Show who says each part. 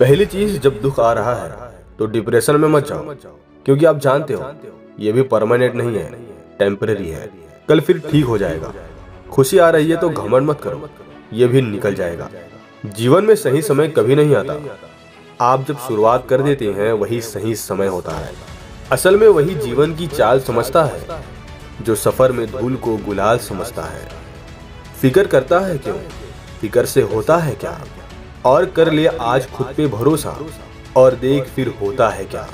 Speaker 1: पहली चीज़, जब दुख आ रहा है तो डिप्रेशन में मत जाओ। क्योंकि आप जानते हो, ये भी परमानेंट नहीं है टेम्पररी है। कल फिर ठीक हो जाएगा। खुशी आ रही है तो घमंड मत करो। ये भी निकल जाएगा। जीवन में सही समय कभी नहीं आता। आप जब शुरुआत कर देते हैं, वही सही समय होता है। असल में वही जीवन की चाल समझता है, जो सफ़र में धूल को गुलाल समझता है। फ़िक्र करता है क्यों? फ़िक्र से होता है क्या? और कर ले आज खुद पे भरोसा। और देख फिर होता है क्या।